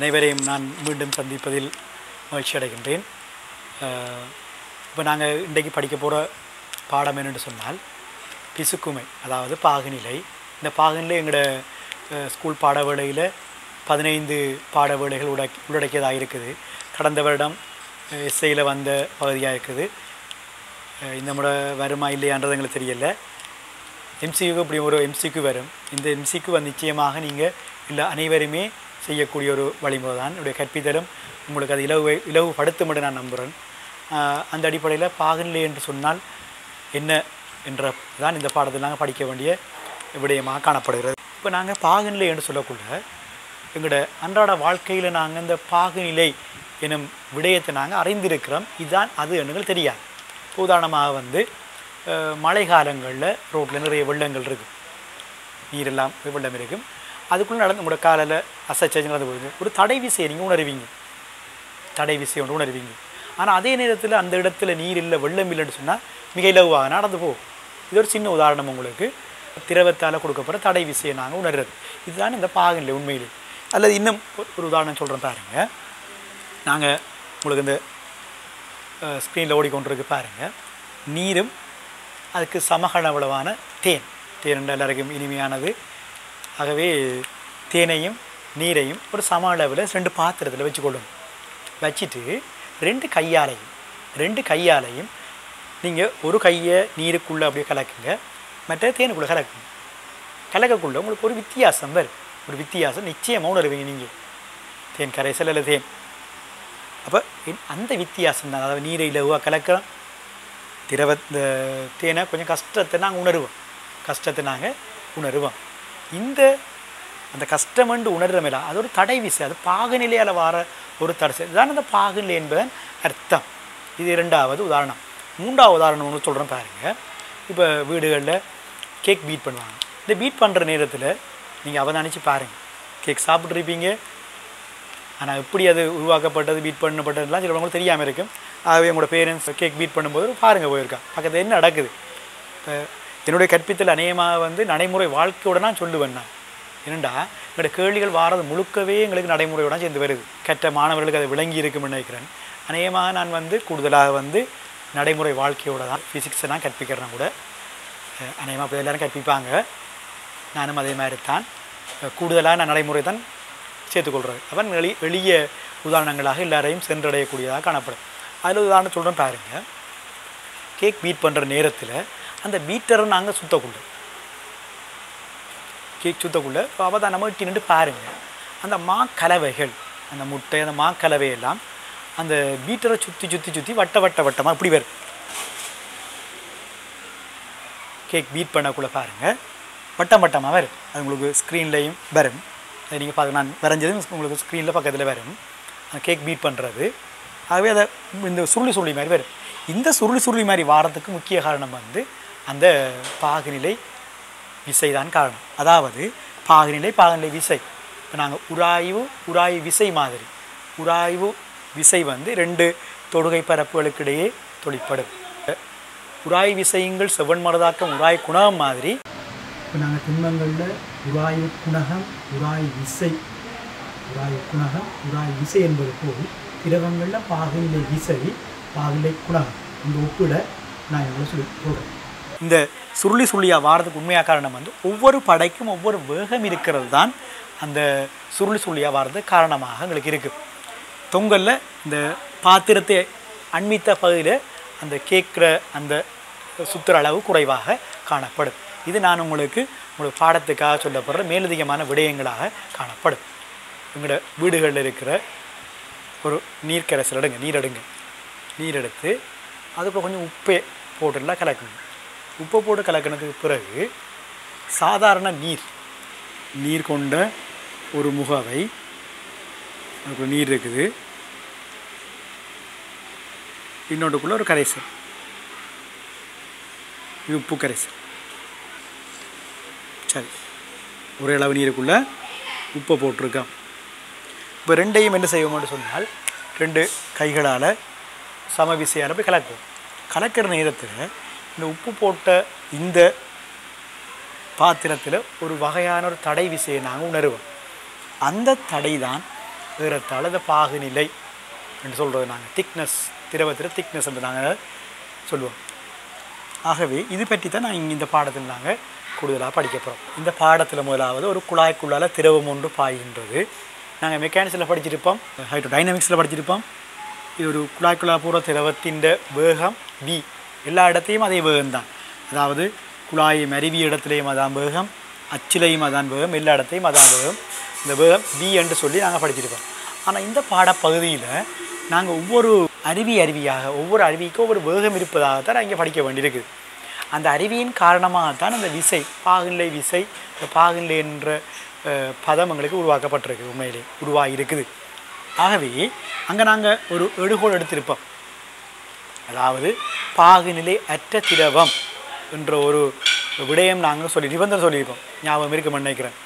அனைவரையும் நான் மீண்டும் சந்திப்பதில் மகிழ்ச்சி அடைகின்றேன். இப்போ நாங்கள் இன்றைக்கு படிக்க போகிற பாடம் என்னென்னு சொன்னால் பிசுக்குமை அதாவது பாகுநிலை. இந்த பாகுநிலை எங்களோட ஸ்கூல் பாட வேளையில் பதினைந்து பாட வேளைகள் உட உள்ளடக்கியதாக இருக்குது. கடந்த வருடம் எஸ்ஐயில் வந்த பகுதியாக இருக்குது. இந்த முறை வருமா இல்லையான்றது எங்களுக்கு தெரியலை. எம்சிக்கு இப்படி ஒரு எம்சிக்கு வரும். இந்த எம்சிக்கு வந்து நிச்சயமாக நீங்கள் இல்லை அனைவருமே செய்யக்கூடிய ஒரு வழிமுறை தான் என்னுடைய கற்பித்தலும் உங்களுக்கு அது இலவு இலவுபடுத்தும் என்று நான் நம்புகிறேன் அந்த அடிப்படையில் பாகநிலை என்று சொன்னால் என்ன என்ற தான் இந்த பாடத்தில் நாங்கள் படிக்க வேண்டிய விடயமாக காணப்படுகிறது. இப்போ நாங்கள் பாகநிலை என்று சொல்லக்குள்ள எங்களோட அன்றாட வாழ்க்கையில் நாங்கள் இந்த பாகுநிலை எனும் விடயத்தை நாங்கள் அறிந்திருக்கிறோம். இதுதான் அது எண்ணுங்கள் தெரியாது. உதாரணமாக வந்து மழை காலங்களில் ரோட்டில் நிறைய வெள்ளங்கள் இருக்கும். நீரெல்லாம் வெள்ளம் இருக்கும். அதுக்குள்ளே நடந்து உங்களோட காலையில் அசைச்சு நடந்து போகுது ஒரு தடை விசையை நீங்கள் உணர்வீங்க. தடை விசை ஒன்று உணர்வீங்க. ஆனால் அதே நேரத்தில் அந்த இடத்துல நீர் இல்லை வெள்ளம் இல்லைன்னு சொன்னால் மிக இலகுவாக நடந்து போகும் இது ஒரு சின்ன உதாரணம் உங்களுக்கு. திரவத்தால் கொடுக்கப்படுற தடை விசையை நாங்கள் உணர்றது. இதுதான் இந்த பாகனில் உண்மையில். அல்லது இன்னும் ஒரு- உதாரணம் சொல்கிறேன் பாருங்கள் நாங்கள் உங்களுக்கு இந்த ஸ்க்ரீனில் ஓடிக்கொண்டிருக்கு பாருங்கள் நீரும் அதுக்கு சமகளவளவான தேன். தேன் எல்லாருக்கும் இனிமையானது. ஆகவே தேனையும் நீரையும் ஒரு சம அளவில் ரெண்டு பாத்திரத்தில் வச்சுக்கொள்ளும். வச்சுட்டு ரெண்டு கையாலையும் ரெண்டு கையாலையும் நீங்கள் ஒரு கையை நீருக்குள்ளே அப்படியே கலக்குங்க. மற்ற தேனுக்குள்ளே கலக்குங்க. கலக்கக்குள்ளே உங்களுக்கு ஒரு வித்தியாசம் வரும். ஒரு வித்தியாசம் நிச்சயமாக உணர்வீங்க நீங்கள் தேன் கரைசல் இல்லை தேன். அப்போ அந்த வித்தியாசம் தான். அதாவது நீரை இலவாக கலக்கிறோம் திரவ இந்த தேனை கொஞ்சம் கஷ்டத்தை நாங்கள் உணருவோம். கஷ்டத்தை நாங்கள் உணருவோம். இந்த அந்த கஷ்டமென்று உணர்றமேல அது ஒரு தடை விசை. அது பாகுநிலையால் வர ஒரு தடை இதுதான் அந்த பாகுநிலை என்பதன் அர்த்தம். இது இரண்டாவது உதாரணம். மூன்றாவது உதாரணம் ஒன்று சொல்கிறேன் பாருங்கள் இப்போ வீடுகளில் கேக் பீட் பண்ணுவாங்க. இந்த பீட் பண்ணுற நேரத்தில் நீங்கள் அவதானித்து பாருங்கள் கேக் சாப்பிட்ருப்பீங்க ஆனால் எப்படி அது உருவாக்கப்பட்டது பீட் பண்ணப்பட்டதுலாம் சிலவங்களுக்கு தெரியாமல் இருக்கும். ஆகவே உங்களோட பேரண்ட்ஸ் கேக் பீட் பண்ணும்போது பாருங்கள் போயிருக்கா. பக்கத்தில் என்ன நடக்குது? இப்போ என்னுடைய கற்பித்தல் அநேகமாக வந்து நடைமுறை வாழ்க்கையோட நான் சொல்லுவேன் நான். என்னண்டா? எங்களோட கேள்விகள் வாரது முழுக்கவே எங்களுக்கு நடைமுறையோட சேர்ந்து வருது. கற்ற மாணவர்களுக்கு அது விளங்கி இருக்கும்னு நினைக்கிறேன். அநேகமாக நான் வந்து கூடுதலாக வந்து நடைமுறை வாழ்க்கையோட தான் ஃபிசிக்ஸை நான் கற்பிக்கிறேன் கூட. அநேகமாக அப்படி எல்லாரும் கற்பிப்பாங்க. நானும் அதே மாதிரி தான் கூடுதலாக நான் நடைமுறை தான் சேர்த்துக்கொள்கிறது அவன் எளி எளிய உதாரணங்களாக எல்லாரையும் சென்றடையக்கூடியதாக காணப்படும். அதில் உதாரணம் சொல்கிறேன் பாருங்கள் கேக் பீட் பண்ணுற நேரத்தில் அந்த பீட்டரை நாங்கள் சுத்தக்குள்ள. கேக் சுத்தக்குள்ள. அவதானமாக இட்டி நின்று பாருங்கள் அந்த மா கலவைகள் அந்த முட்டை அந்த மா கலவையெல்லாம் அந்த பீட்டரை சுற்றி சுற்றி சுற்றி வட்ட வட்ட வட்டமாக இப்படி வரும். கேக் பீட் பண்ணக்குள்ளே பாருங்கள் வட்டம் வட்டமாக வரும். அது உங்களுக்கு ஸ்க்ரீன்லேயும் வரும். அதை நீங்கள் பார்க்க நான் வரைஞ்சது உங்களுக்கு ஸ்க்ரீனில் பக்கத்தில் வரும். அந்த கேக் பீட் பண்ணுறது ஆகவே அதை இந்த சுருளி சுருளி மாதிரி வரும். இந்த சுருளி சுருளி மாதிரி வாரத்துக்கு முக்கிய காரணம் வந்து அந்த பாகுநிலை விசை தான் காரணம். அதாவது பாகுநிலை பாகுநிலை விசை. இப்போ நாங்கள் உராய்வு உராய்வு விசை மாதிரி. உராய்வு விசை வந்து ரெண்டு தொடுகை பரப்புகளுக்கிடையே தொழிற்படும். உராய் விசையுங்கள் செவ்வன் மரதாக்கம் உராய் குணகம் மாதிரி. இப்போ நாங்கள் திண்மங்களில் உராய்வு குணகம் உராய் விசை. உராய் குணகம் உராய் விசை என்பது போல் திரவங்களில் பாகுநிலை விசை பாகுநிலை குணகம். இந்த ஒப்பிட நான் எவ்வளோ சொல்லி சொல்கிறேன் இந்த சுருளி சுருளியாக வாரதுக்கு உண்மையாக காரணம் வந்து ஒவ்வொரு படைக்கும் ஒவ்வொரு வேகம் இருக்கிறது தான் அந்த சுருளி சுருளியாக வாரது காரணமாக எங்களுக்கு இருக்குது தொங்கலில் இந்த பாத்திரத்தை அண்மித்த பகுதியில் அந்த கேட்குற அந்த சுத்துற அளவு குறைவாக காணப்படும். இது நான் உங்களுக்கு உங்களுக்கு பாடத்துக்காக சொல்லப்படுற மேலதிகமான விடயங்களாக காணப்படும். எங்களோட வீடுகளில் இருக்கிற ஒரு நீர் கரைசல் எடுங்க நீர் எடுங்க. நீர் எடுத்து அதுக்குள்ள கொஞ்சம் உப்பை போட்டுலாம் கலக்குங்க. உப்பை போட்டு கலக்கினதுக்கு பிறகு சாதாரண நீர். நீர் கொண்ட ஒரு முகவை அதுக்குள்ள நீர் இருக்குது. இன்னொன்றுக்குள்ளே ஒரு கரைசல். இது உப்பு கரைசல். சரி. ஒரே அளவு நீருக்குள்ள உப்பை போட்டிருக்கோம் இப்போ ரெண்டையும் என்ன செய்வோம்னு சொன்னால் ரெண்டு கைகளால் சம விசையான போய் கலக்குவோம். கலக்கிற நேரத்தில் இந்த உப்பு போட்ட இந்த பாத்திரத்தில் ஒரு வகையான ஒரு தடை விசையை நாங்கள் உணருவோம். அந்த தடை தான் ஏறத்தாழ இந்த பாகுநிலை என்று சொல்கிறது நாங்கள் திக்னஸ் திரவத்தில் திக்னஸ் என்று நாங்கள் சொல்லுவோம். ஆகவே இது பற்றி தான் நான் இங்கே இந்த பாடத்தில் நாங்கள் கூடுதலாக படிக்க போகிறோம் இந்த பாடத்தில் முதலாவது ஒரு குழாய்க்குள்ளால் திரவம் ஒன்று பாய்கின்றது. நாங்கள் மெக்கானிக்ஸில் படிச்சிருப்போம் ஹைட்ரோ டைனமிக்ஸில் படிச்சிருப்போம். இது ஒரு குழாய்க்குள்ளா பூரா திரவத்தின் வேகம் வி எல்லா இடத்தையும் அதே வேகம் தான் அதாவது குழாயை மருவிய இடத்துலையும் அதான் வேகம் அச்சிலையும் அதான் வேகம் எல்லா இடத்தையும் அதான் வேகம். இந்த வேகம் பி என்று சொல்லி நாங்கள் படிச்சிருப்போம் ஆனால் இந்த பாடப்பகுதியில் நாங்கள் ஒவ்வொரு அருவி அருவியாக ஒவ்வொரு அருவிக்கும் ஒவ்வொரு வேகம் இருப்பதாகத்தான் இங்கே படிக்க வேண்டியிருக்குது அந்த அருவியின் காரணமாகத்தான் அந்த விசை பாகுநிலை விசை இந்த பாகுநிலை என்ற பதம் எங்களுக்கு உருவாக்கப்பட்டிருக்கு உண்மையிலே உருவாகி இருக்குது ஆகவே அங்கே நாங்கள் ஒரு எடுகோள் எடுத்திருப்போம். அதாவது பாகுநிலை அற்ற திரவம் என்ற ஒரு விடயம் நாங்கள் சொல்லி நிபந்தனை சொல்லியிருப்போம் ஞாபகம் இருக்க நினைக்கிறேன்.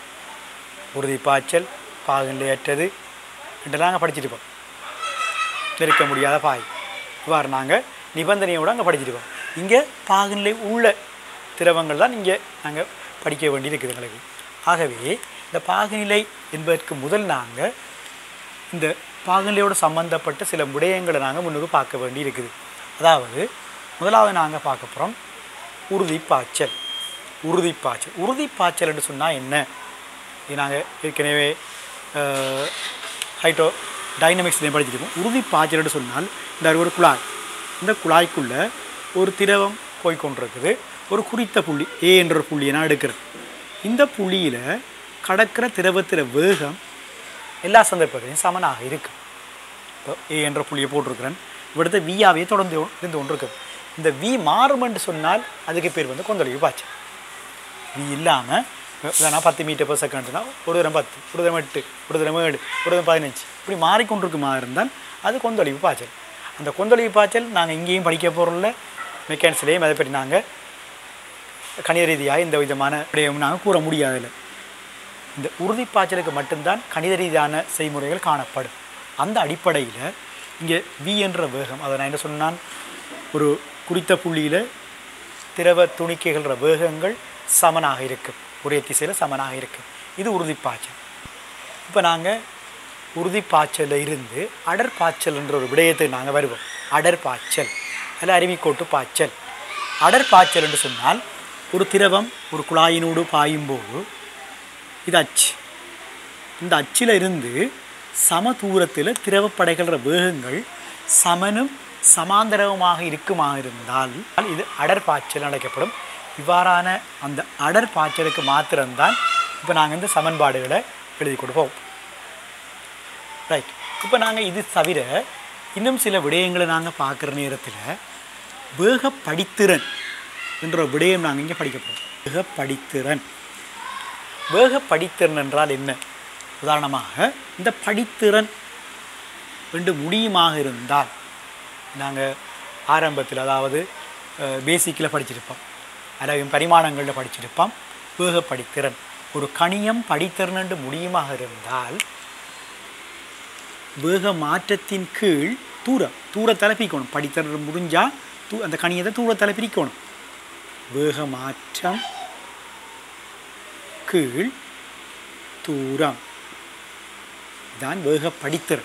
உறுதி பாய்ச்சல் பாகுநிலை அற்றது என்றெல்லாம் நாங்கள் படிச்சிருப்போம் நெருக்க முடியாத பாய். இவ்வாறு நாங்கள் நிபந்தனையோடு அங்கே படிச்சிருப்போம் இங்கே பாகுநிலை உள்ள திரவங்கள் தான் இங்கே நாங்கள் படிக்க வேண்டியிருக்குது எங்களுக்கு. ஆகவே இந்த பாகுநிலை என்பதற்கு முதல் நாங்கள் இந்த பாகுநிலையோடு சம்பந்தப்பட்ட சில விடயங்களை நாங்கள் முன்னுக்கு பார்க்க வேண்டி இருக்குது அதாவது முதலாவது நாங்கள் பார்க்க போகிறோம் உறுதிப்பாய்ச்சல் உறுதிப்பாய்ச்சல் உறுதிப்பாய்ச்சல் என்று சொன்னால் என்ன? இது நாங்கள் ஏற்கனவே ஹைட்ரோ டைனமிக்ஸ்லேயும் படிச்சிருக்கோம். உறுதிப்பாய்ச்சல் என்று சொன்னால் இந்த ஒரு குழாய். இந்த குழாய்க்குள்ளே ஒரு திரவம் போய்கொண்டிருக்குது ஒரு குறித்த புள்ளி ஏ என்ற ஒரு புள்ளியை நான் இந்த புள்ளியில் கடக்கிற திரவத்திற வேகம் எல்லா சந்தர்ப்பங்களையும் சமனாக இருக்கும் இப்போ ஏ என்ற புள்ளியை போட்டிருக்கிறேன். இவிடத்தை வியாவே தொடர்ந்து இருந்து கொண்டிருக்கு. இந்த வி மாறும் என்று சொன்னால் அதுக்கு பேர் வந்து கொந்தளிவு. பாய்ச்சல் வி இல்லாமல் இல்லைனா பத்து மீட்டர் பர் செகண்ட்னா ஒரு தரம் பத்து ஒரு தரம் எட்டு ஒரு தரம் ஏழு ஒரு தரம் பதினஞ்சு. இப்படி மாறிக்கொண்டிருக்குமா இருந்தால் அது கொந்தளிவு பாய்ச்சல். அந்த கொந்தளிவு பாய்ச்சல் நாங்கள் இங்கேயும் படிக்க போகிறோம்ல மெக்கானிக்ஸ்லேயும் அதை பற்றி நாங்கள் கணித ரீதியாக இந்த விதமான விடயம் நாங்கள் கூற முடியாதுல்ல இந்த உறுதிப்பாய்ச்சலுக்கு மட்டும்தான் கணித ரீதியான செய்முறைகள் காணப்படும். அந்த அடிப்படையில் இங்கே வி என்ற வேகம் அதை நான் என்ன சொன்னான்? ஒரு குறித்த புள்ளியில் திரவ துணிக்கைகள்ற வேகங்கள் சமனாக இருக்கும். ஒரே திசையில் சமனாக இருக்கும். இது உறுதிப்பாய்ச்சல். இப்போ நாங்கள் உறுதிப்பாய்ச்சலில் இருந்து அடர்பாய்ச்சல் என்ற ஒரு விடயத்துக்கு நாங்கள் வருவோம். அடர்பாய்ச்சல் அல்ல அருவிக்கோட்டு பாய்ச்சல். அடர்பாய்ச்சல் என்று சொன்னால் ஒரு திரவம் ஒரு குழாயினோடு பாயும்போது இது அச்சு. இந்த அச்சில் இருந்து சம தூரத்தில் திரவப்படைகிற வேகங்கள் சமனும் சமாந்தரவுமாக இருக்குமாக இருந்தால் இது அடர்பாய்ச்சல் அழைக்கப்படும் இவ்வாறான அந்த அடர்பாய்ச்சலுக்கு மாத்திரம்தான் இப்போ நாங்கள் இந்த சமன்பாடுகளை எழுதி கொடுப்போம். ரைட் இப்போ நாங்கள் இது தவிர இன்னும் சில விடயங்களை நாங்கள் பார்க்குற நேரத்தில் வேக படித்திறன் என்ற விடயம் நாங்கள் இங்கே படிக்க போகிறோம் வேக படித்திறன் வேக படித்திறன் என்றால் என்ன? உதாரணமாக இந்த படித்திறன் ரெண்டு முடியுமாக இருந்தால் நாங்கள் ஆரம்பத்தில் அதாவது பேசிக்கில் படிச்சிருப்போம். அதாவது பரிமாணங்களில் படிச்சிருப்போம். வேக படித்திறன். ஒரு கணியம் படித்திறன் என்று முடியுமாக இருந்தால் வேக மாற்றத்தின் கீழ் தூரம் தூரத்தில் பிரிக்கணும் படித்திறன் முடிஞ்சால் தூ அந்த கணியத்தை தூரத்தில் பிரிக்கணும் வேக மாற்றம் கீழ் தூரம். தான் வேக படித்தர்.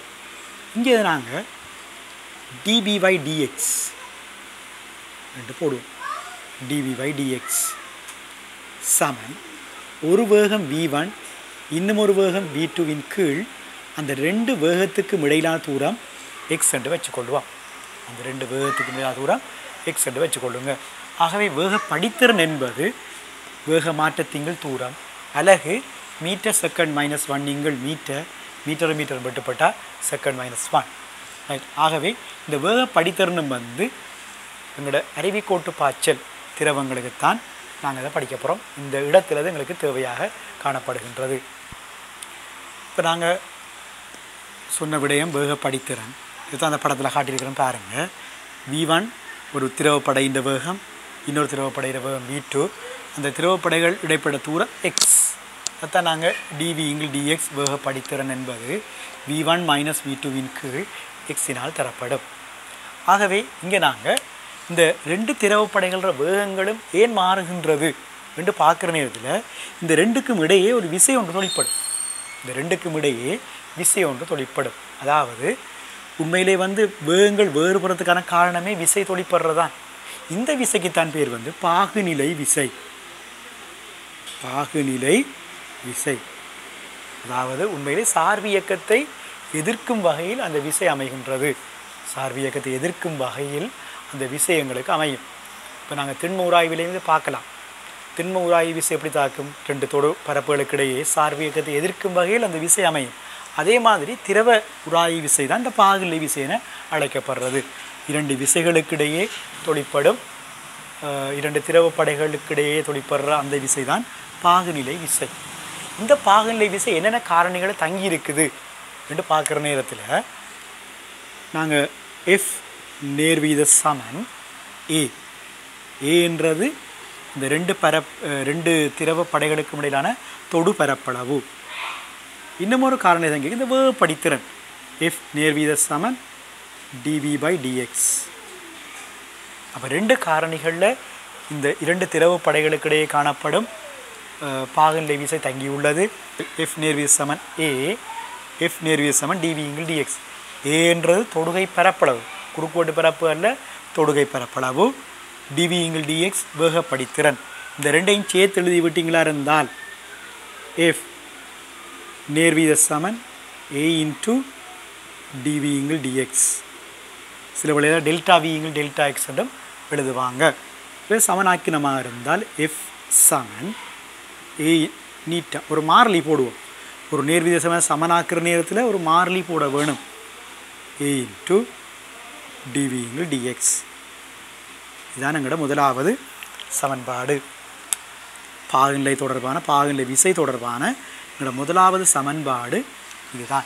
இங்கே நாங்கள் டிபிஒய் டிஎக்ஸ் ரெண்டு போடுவோம். டிபிஒய் டிஎக்ஸ் சமன். ஒரு வேகம் வி ஒன் இன்னும் ஒரு வேகம் வி டூவின் கீழ் அந்த ரெண்டு வேகத்துக்கும் இடையிலான தூரம் எக்ஸ் என்று வச்சுக்கொள்வோம். அந்த ரெண்டு வேகத்துக்கு இடையிலான தூரம் எக்ஸ் என்று வச்சுக்கொள்ளுங்க. ஆகவே வேக படித்திறன் என்பது வேக மாற்றத்திங்கள் தூரம். அலகு மீட்டர் செகண்ட் மைனஸ் ஒன் இங்கள் மீட்டர் மீட்டர் மீட்டர் வெட்டுப்பட்டால் செகண்ட் மைனஸ் ஒன் ரைட் ஆகவே இந்த வேக படித்தருணம் வந்து எங்களோட அருவிக்கோட்டு பாய்ச்சல் திரவங்களுக்குத்தான் நாங்கள் அதை படிக்க போகிறோம் இந்த இடத்துல எங்களுக்கு தேவையாக காணப்படுகின்றது. இப்போ நாங்கள் சொன்ன விடயம் வேக படித்திறன் இதுதான் அந்த படத்தில் காட்டியிருக்கிறோம் பாருங்கள் வி ஒன் ஒரு திரவப்படையின் வேகம் இன்னொரு திரவப்படைகிற வேகம் வி டூ அந்த திரவப்படைகள் இடைப்பட தூரம் எக்ஸ் அதான் நாங்கள் டிவி இங்கில் டிஎக்ஸ் வேக படித்திறன் என்பது வி ஒன் மைனஸ் வி டூவின் கீழ் எக்ஸினால் தரப்படும். ஆகவே இங்கே நாங்கள் இந்த ரெண்டு திரவப்படைகள வேகங்களும் ஏன் மாறுகின்றது என்று பார்க்குற நேரத்தில் இந்த ரெண்டுக்கும் இடையே ஒரு விசை ஒன்று தொழிற்படும். இந்த ரெண்டுக்கும் இடையே விசை ஒன்று தொழிற்படும். அதாவது உண்மையிலே வந்து வேகங்கள் வேறுபடுறதுக்கான காரணமே விசை தொழிற்படுறதான் இந்த விசைக்குத்தான் பேர் வந்து பாகுநிலை விசை. பாகுநிலை விசை. அதாவது உண்மையிலே சார்பு இயக்கத்தை எதிர்க்கும் வகையில் அந்த விசை அமைகின்றது. சார்பு இயக்கத்தை எதிர்க்கும் வகையில் அந்த விசை எங்களுக்கு அமையும். இப்போ நாங்கள் திண்ம உராய்விலேருந்து பார்க்கலாம். திண்ம உராய்வு விசை எப்படி தாக்கும்? ரெண்டு தொடு பரப்புகளுக்கு இடையே சார்பு இயக்கத்தை எதிர்க்கும் வகையில் அந்த விசை அமையும். அதே மாதிரி திரவ உராய் விசை தான் இந்த பாகுநிலை விசை என அழைக்கப்படுறது. இரண்டு விசைகளுக்கிடையே தொழிற்படும் இரண்டு திரவ படைகளுக்கிடையே தொழிற்படுற அந்த விசை தான் பாகுநிலை விசை. இந்த பாகநிலை விசை என்னென்ன காரணிகளை தங்கி இருக்குது என்று பார்க்குற நேரத்தில் நாங்கள் எஃப் நேர்வீத சமன் ஏ ஏன்றது இந்த ரெண்டு பரப் ரெண்டு திரவ படைகளுக்கும் இடையிலான தொடு பரப்பளவு. இன்னும் ஒரு காரணம் தங்கி இந்த வேகப்படித்திறன் எஃப் நேர்வீத சமன் டிவி பை டிஎக்ஸ் அப்போ ரெண்டு காரணிகளில் இந்த இரண்டு திரவ படைகளுக்கிடையே காணப்படும் பாகன் பாகநிலை விசை தங்கியுள்ளது. எஃப் நேர்வி சமன் ஏ எஃப் நேர்வி சமன் டிவிங்கில் டிஎக்ஸ் ஏன்றது தொடுகை பரப்பளவு. குறுக்கோட்டு பரப்பு அல்ல தொடுகை பரப்பளவு. டிவிங்கில் டிஎக்ஸ் வேகப்படித்திறன். இந்த ரெண்டையும் சேர்த்து எழுதி விட்டீங்களா இருந்தால் எஃப் நேர்வீத சமன் ஏ இன்ட்டு டிவிங்கில் டிஎக்ஸ் சில வழியில் டெல்டா விங்கில் டெல்டா எக்ஸ் என்றும் எழுதுவாங்க. இது சமனாக்கினமாக இருந்தால் எஃப் சமன் ஏ நீட்டா. ஒரு மார்லி போடுவோம். ஒரு நேர்வித சமயம் சமனாக்குற நேரத்தில் ஒரு மார்லி போட வேணும். ஏ இன்ட்டு டிவிங்கில் டிஎக்ஸ் இதுதான் எங்களோட முதலாவது சமன்பாடு. பாகநிலை தொடர்பான பாகநிலை விசை தொடர்பான எங்களோட முதலாவது சமன்பாடு இதுதான்.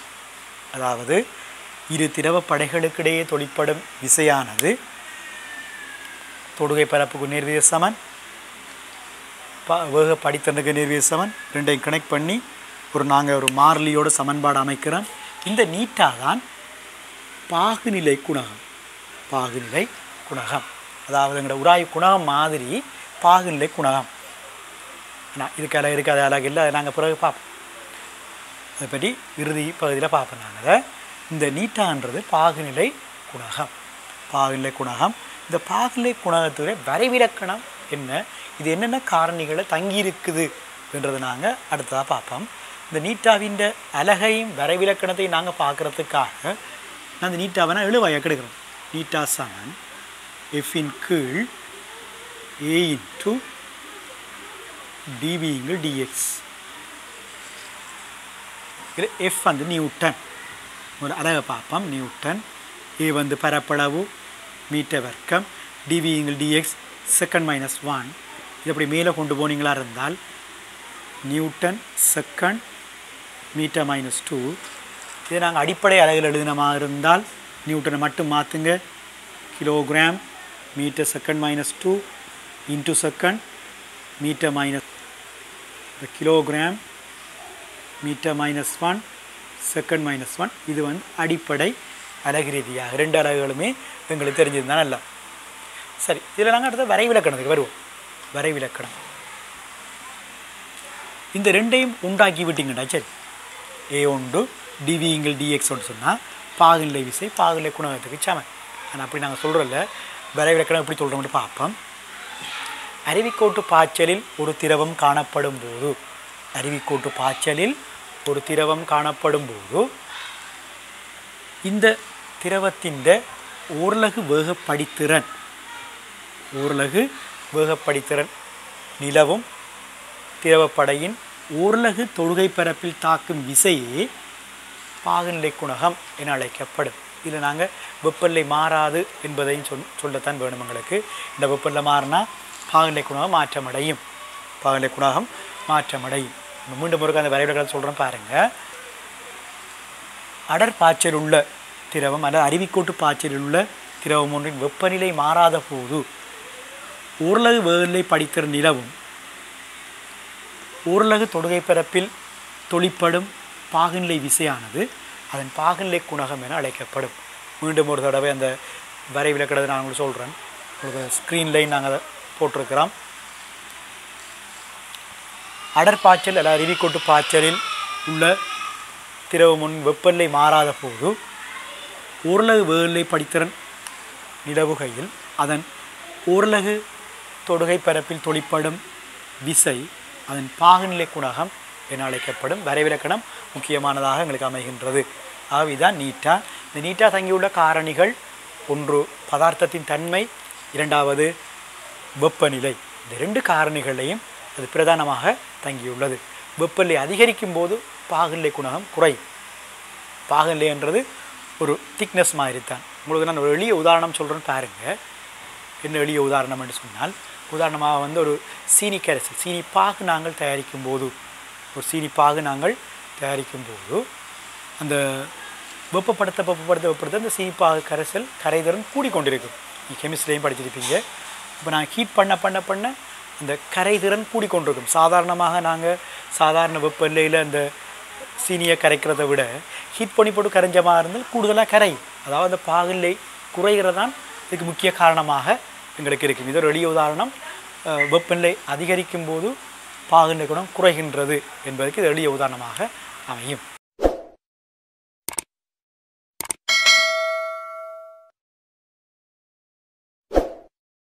அதாவது இரு திரவ படைகளுக்கிடையே தொழிற்படும் விசையானது. தொடுகை பரப்புக்கு நேர்வித சமன் ப வேக படித்தனுக்கு நேர்விய சமன். ரெண்டையும் கனெக்ட் பண்ணி ஒரு நாங்கள் ஒரு மாறிலியோட சமன்பாடு அமைக்கிறோம். இந்த நீட்டா தான் பாகுநிலை குணகம். பாகுநிலை குணகம். அதாவது எங்களோட உராய் குணகம் மாதிரி பாகுநிலை குணகம். நான் இதுக்கு அழகு இருக்குது அது அழகு இல்லை அதை நாங்கள் பிறகு பார்ப்போம். அதை பற்றி இறுதி பகுதியில் பார்ப்போம் நாங்கள் இந்த நீட்டான்றது பாகுநிலை குணகம். பாகுநிலை குணகம். இந்த பாகுநிலை குணகத்துடைய வரைவிலக்கணம் என்ன? இது என்னென்ன காரணிகளை தங்கி இருக்குது என்றதை நாங்கள் அடுத்ததாக பார்ப்போம். இந்த நீட்டாவின் அழகையும் வரைவிலக்கணத்தையும் நாங்கள் பார்க்குறதுக்காக நான் இந்த நீட்டாவை நான் எழுவாயை கெடுக்கிறோம் நீட்டா சமன் எஃபின் கீழ் ஏ இன்ட்டு டிவிங்கள் டிஎக்ஸ் இது எஃப் வந்து நியூட்டன். ஒரு அழகை பார்ப்போம். நியூட்டன். ஏ வந்து பரப்பளவு மீட்டர் வர்க்கம் டிவிங்கள் டிஎக்ஸ் செகண்ட் மைனஸ் ஒன் இது அப்படி மேலே கொண்டு போனீங்களா இருந்தால் newton second metre minus two இதை நாங்கள் அடிப்படை அலகில் எழுதினமாக இருந்தால் நியூட்டனை மட்டும் மாற்றுங்க. Kilogram metre second minus two into second metre minus kilogram metre minus one second minus one இது வந்து அடிப்படை அலகு ரீதியாக. ரெண்டு அலகுகளுமே எங்களுக்கு தெரிஞ்சிருந்தா நல்லா சரி இதில் நாங்கள் அடுத்த வரைவிலக்கணத்துக்கு வருவோம். வரைவிலக்கணம். இந்த ரெண்டையும் உண்டாக்கி விட்டீங்கன்னா சரி ஏ ஒன்று டிவிங்கள் டிஎக்ஸ்னு சொன்னால் பாகுநிலை விசை பாகுநிலை குணகத்துக்கு சமன் ஆனால் அப்படி நாங்கள் சொல்கிறோம்ல வரைவிலக்கணம் எப்படி சொல்கிறோம்னு பார்ப்போம். அருவிக்கோட்டு பாய்ச்சலில் ஒரு திரவம் காணப்படும் போது அருவிக்கோட்டு பாய்ச்சலில் ஒரு திரவம் காணப்படும் போது இந்த திரவத்தின் ஓரலகு வேகப்படித்திறன் ஓரலகு வேகப்படித்திறன் நிலவும் திரவப்படையின் ஓரலகு தொழுகை பரப்பில் தாக்கும் விசையே பாகுநிலை குணகம் என அழைக்கப்படும். இதில் நாங்கள் வெப்பநிலை மாறாது என்பதையும் சொல் சொல்லத்தான் வேணும் எங்களுக்கு. இந்த வெப்பநிலை மாறினா பாகுநிலை குணகம் மாற்றமடையும். பாகுநிலை குணகம் மாற்றமடையும். மீண்டும் ஒரு அந்த வரைவிடங்கள் சொல்கிறோம் பாருங்கள் அடர் பாய்ச்சல் உள்ள திரவம் அல்லது அருவிக்கோட்டு பாய்ச்சலில் உள்ள திரவம் ஒன்றின் வெப்பநிலை மாறாத போது ஓரலகு வேலை படித்திற நிலவும் ஓரலகு தொடுகை பரப்பில் தொழிப்படும் பாகுநிலை விசையானது அதன் பாகுநிலை குணகம் என அழைக்கப்படும். மீண்டும் ஒரு தடவை அந்த வரைவிலக்கணத்தை நான் உங்களுக்கு சொல்கிறேன் உங்களுக்கு ஸ்க்ரீன்லைன் நாங்கள் அதை போட்டிருக்கிறோம். அடர் பாய்ச்சல் அல்லது அருவிக்கோட்டு பாய்ச்சலில் உள்ள திரவமுன் வெப்பநிலை மாறாத போது உருளகு வேலை படித்திறன் நிலவுகையில் அதன் உருளகு தொடுகை பரப்பில் தொழிற்படும் விசை அதன் பாகுநிலை குணகம் என அழைக்கப்படும் வரைவிலக்கணம் முக்கியமானதாக எங்களுக்கு அமைகின்றது. ஆகவே இதுதான் நீட்டா இந்த நீட்டா தங்கியுள்ள காரணிகள் ஒன்று பதார்த்தத்தின் தன்மை இரண்டாவது வெப்பநிலை. இந்த ரெண்டு காரணிகளையும் அது பிரதானமாக தங்கியுள்ளது. வெப்பநிலை அதிகரிக்கும் போது பாகுநிலை குணகம் குறையும். பாகுநிலைன்றது ஒரு திக்னஸ் மாதிரி தான் உங்களுக்கு நான் ஒரு எளிய உதாரணம் சொல்கிறேன்னு பாருங்கள் என்ன எளிய உதாரணம் என்று சொன்னால் உதாரணமாக வந்து ஒரு சீனி கரைசல் சீனி பாகு நாங்கள் தயாரிக்கும் போது ஒரு சீனி பாகு நாங்கள் தயாரிக்கும் போது அந்த வெப்பப்படுத்த வெப்பப்படுத்த வெப்பப்படுத்த அந்த சீனி பாகு கரைசல் கரைதிறன் கூடிக்கொண்டிருக்கும். நீ கெமிஸ்ட்ரிலையும் படிச்சிருப்பீங்க. இப்போ நான் ஹீட் பண்ண பண்ண பண்ண அந்த கரைதிறன் கூடிக்கொண்டிருக்கும். சாதாரணமாக நாங்கள் சாதாரண வெப்பநிலையில் அந்த சீனியை கரைக்கிறதை விட ஹீட் பண்ணி போட்டு கரைஞ்சமாக இருந்தால் கூடுதலாக கரையும். அதாவது அந்த பாகுநிலை குறைகிறதான் இதுக்கு முக்கிய காரணமாக எங்களுக்கு இருக்கும். இது ஒரு எளிய உதாரணம். வெப்பநிலை அதிகரிக்கும் போது பாகுநிலை குணம் குறைகின்றது என்பதற்கு இது எளிய உதாரணமாக அமையும்.